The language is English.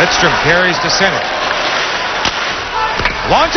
Lidstrom carries to center. Long